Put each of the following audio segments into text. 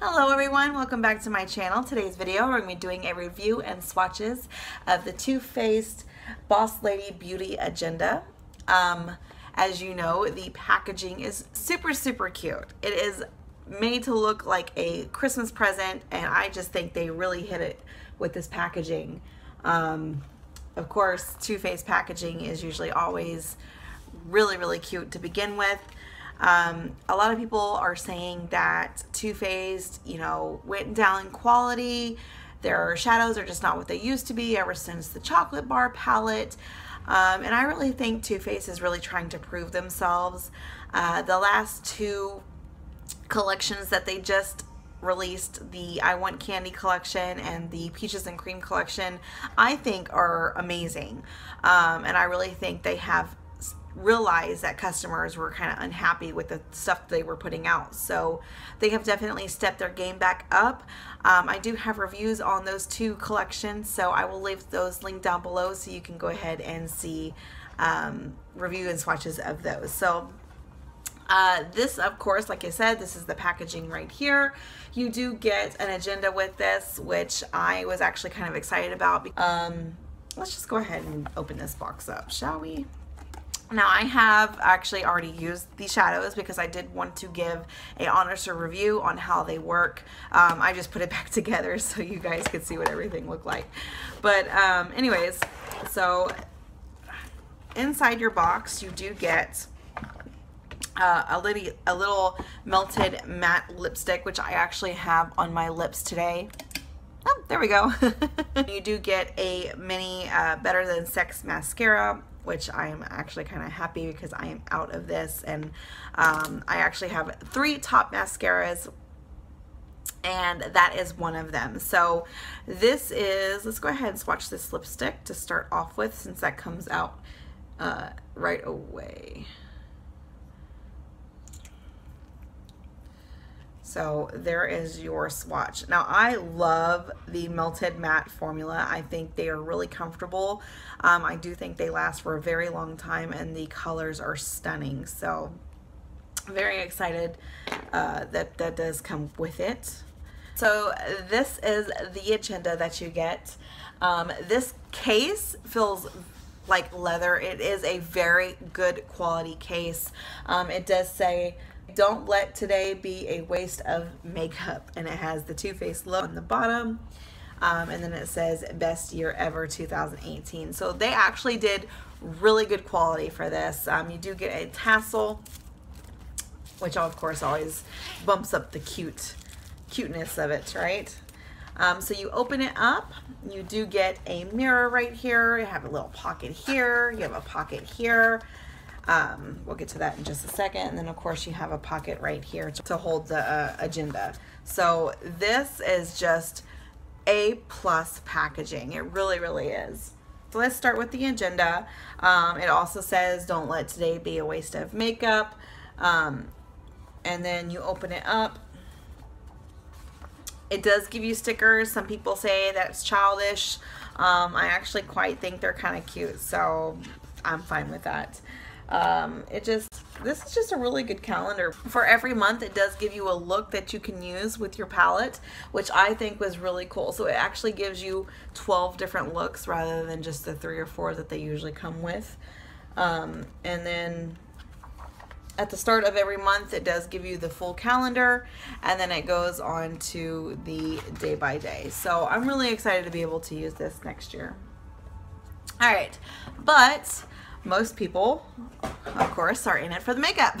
Hello everyone, welcome back to my channel. Today's video we're going to be doing a review and swatches of the Too Faced Boss Lady Beauty Agenda. Um, as you know, the packaging is super, super cute. It is made to look like a Christmas present and I just think they really hit it with this packaging. Um, of course, Too Faced packaging is usually always really, really cute to begin with. Um, a lot of people are saying that Too Faced, you know, went down in quality. Their shadows are just not what they used to be ever since the chocolate bar palette. Um, and I really think Too Faced is really trying to prove themselves. Uh, the last two collections that they just released the I Want Kandee collection and the Peaches and Cream collection I think are amazing um, and I really think they have realized that customers were kind of unhappy with the stuff they were putting out. So they have definitely stepped their game back up. Um, I do have reviews on those two collections, so I will leave those linked down below so you can go ahead and see um, review and swatches of those. So uh, this, of course, like I said, this is the packaging right here. You do get an agenda with this, which I was actually kind of excited about. Um, let's just go ahead and open this box up, shall we? Now I have actually already used these shadows because I did want to give a honest review on how they work. Um, I just put it back together so you guys could see what everything looked like. But um, anyways, so inside your box you do get uh, a, little, a little melted matte lipstick which I actually have on my lips today. Oh, there we go. you do get a mini uh, Better Than Sex mascara which I am actually kind of happy because I am out of this and um, I actually have three top mascaras and that is one of them. So this is, let's go ahead and swatch this lipstick to start off with since that comes out uh, right away. So there is your swatch. Now I love the Melted Matte formula. I think they are really comfortable. Um, I do think they last for a very long time and the colors are stunning. So very excited uh, that that does come with it. So this is the agenda that you get. Um, this case feels like leather. It is a very good quality case. Um, it does say don't let today be a waste of makeup. And it has the Too Faced logo on the bottom. Um, and then it says best year ever 2018. So they actually did really good quality for this. Um, you do get a tassel, which of course always bumps up the cute cuteness of it, right? Um, so you open it up, you do get a mirror right here, you have a little pocket here, you have a pocket here, um, we'll get to that in just a second. And then of course you have a pocket right here to, hold the uh, agenda. So this is just A plus packaging. It really, really is. So let's start with the agenda. Um, it also says don't let today be a waste of makeup. Um, and then you open it up. It does give you stickers. Some people say that's childish. Um, I actually quite think they're kind of cute, so I'm fine with that. Um, it just, this is just a really good calendar. For every month, it does give you a look that you can use with your palette, which I think was really cool. So it actually gives you 12 different looks rather than just the three or four that they usually come with. Um, and then at the start of every month, it does give you the full calendar, and then it goes on to the day by day. So I'm really excited to be able to use this next year. All right, but most people, of course, are in it for the makeup.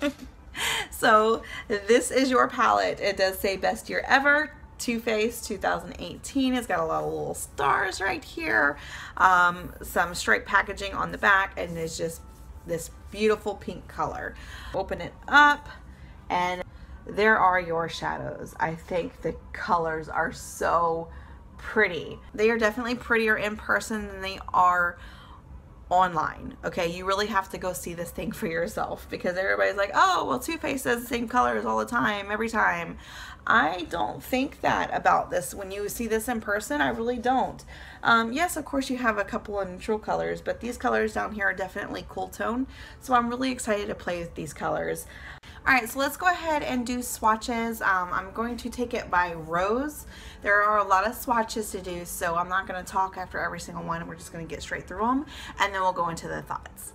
so this is your palette. It does say best year ever. Too Faced 2018. It's got a lot of little stars right here. Um, some straight packaging on the back and it's just this beautiful pink color. Open it up and there are your shadows. I think the colors are so pretty. They are definitely prettier in person than they are online. Okay, you really have to go see this thing for yourself because everybody's like, oh, well, Too Faced does the same colors all the time, every time. I don't think that about this. When you see this in person, I really don't. Um, yes, of course, you have a couple of neutral colors, but these colors down here are definitely cool tone. So I'm really excited to play with these colors. All right, so let's go ahead and do swatches. Um, I'm going to take it by rows. There are a lot of swatches to do, so I'm not going to talk after every single one. We're just going to get straight through them, and then we'll go into the thoughts.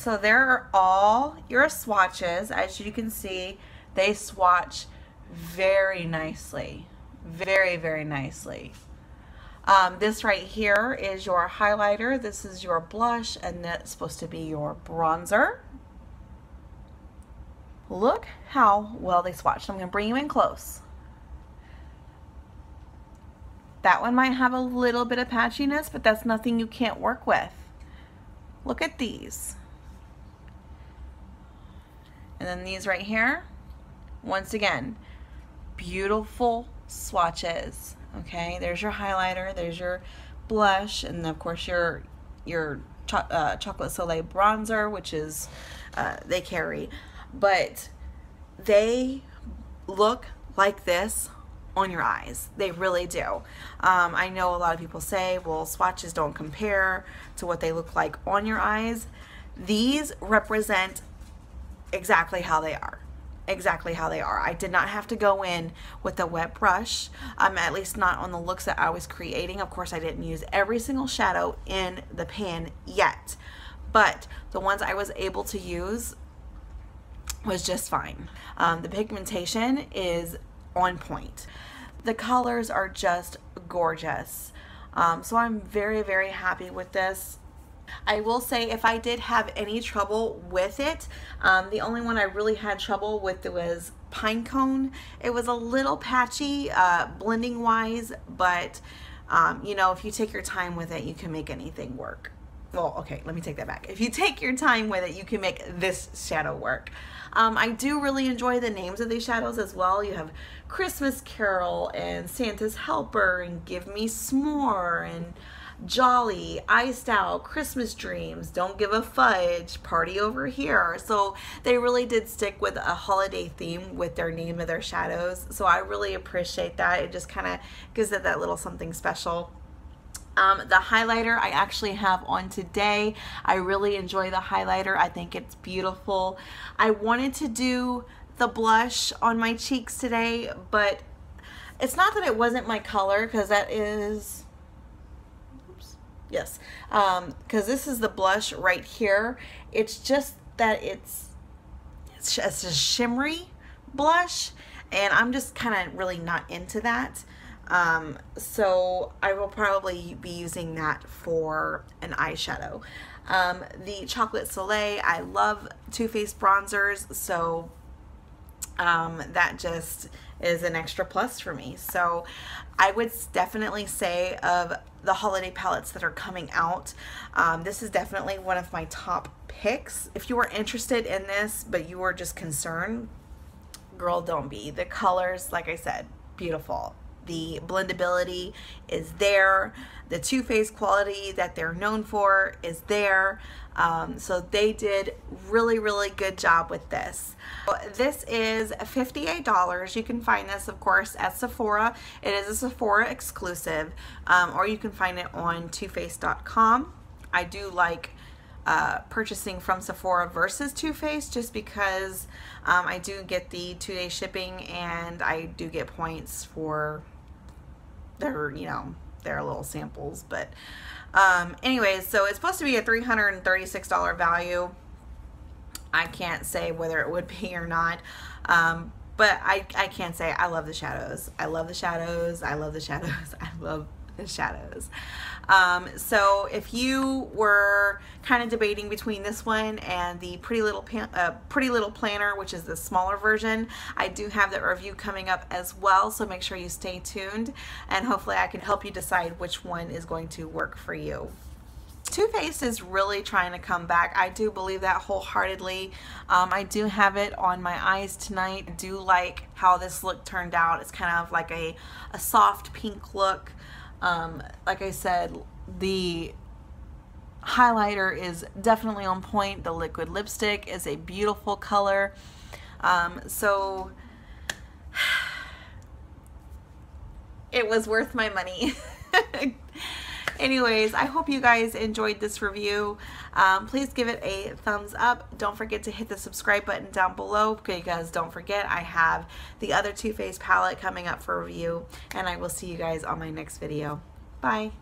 So there are all your swatches. As you can see, they swatch very nicely. Very, very nicely. Um, this right here is your highlighter. This is your blush, and that's supposed to be your bronzer. Look how well they swatch. I'm going to bring you in close. That one might have a little bit of patchiness, but that's nothing you can't work with. Look at these. And then these right here, once again, beautiful swatches. Okay, there's your highlighter, there's your blush, and of course your your uh, chocolate soleil bronzer, which is uh, they carry. But they look like this on your eyes. They really do. Um, I know a lot of people say, well, swatches don't compare to what they look like on your eyes. These represent exactly how they are exactly how they are. I did not have to go in with a wet brush, um, at least not on the looks that I was creating. Of course, I didn't use every single shadow in the pan yet, but the ones I was able to use was just fine. Um, the pigmentation is on point. The colors are just gorgeous. Um, so I'm very, very happy with this. I will say if I did have any trouble with it, um, the only one I really had trouble with was pine cone. It was a little patchy uh, blending wise, but um, you know, if you take your time with it, you can make anything work. Well, okay, let me take that back. If you take your time with it, you can make this shadow work. Um, I do really enjoy the names of these shadows as well. You have Christmas Carol and Santa's Helper and Give Me S'more and jolly, iced out, Christmas dreams, don't give a fudge, party over here. So they really did stick with a holiday theme with their name of their shadows. So I really appreciate that. It just kind of gives it that little something special. Um, the highlighter I actually have on today. I really enjoy the highlighter. I think it's beautiful. I wanted to do the blush on my cheeks today, but it's not that it wasn't my color because that is Yes, because um, this is the blush right here. It's just that it's, it's, it's a shimmery blush, and I'm just kind of really not into that. Um, so I will probably be using that for an eyeshadow. Um, the Chocolate Soleil, I love Too Faced bronzers, so um, that just is an extra plus for me. So I would definitely say of the holiday palettes that are coming out, um, this is definitely one of my top picks. If you are interested in this, but you are just concerned, girl, don't be. The colors, like I said, beautiful. The blendability is there. The Too Faced quality that they're known for is there. Um, so they did really, really good job with this. This is $58. You can find this, of course, at Sephora. It is a Sephora exclusive, um, or you can find it on toofaced.com. I do like uh, purchasing from Sephora versus Too Faced just because um, I do get the two-day shipping and I do get points for their, you know, their little samples. But um, anyways, so it's supposed to be a $336 value. I can't say whether it would be or not. Um, but I, I can say I love the shadows. I love the shadows. I love the shadows. I love the shadows. Um, so if you were kind of debating between this one and the Pretty Little uh, Pretty Little Planner, which is the smaller version, I do have the review coming up as well. So make sure you stay tuned, and hopefully I can help you decide which one is going to work for you. Too Faced is really trying to come back. I do believe that wholeheartedly. Um, I do have it on my eyes tonight. I do like how this look turned out. It's kind of like a, a soft pink look. Um, like I said, the highlighter is definitely on point. The liquid lipstick is a beautiful color. Um, so it was worth my money. Anyways, I hope you guys enjoyed this review. Um, please give it a thumbs up. Don't forget to hit the subscribe button down below because don't forget I have the other Too Faced palette coming up for review and I will see you guys on my next video. Bye.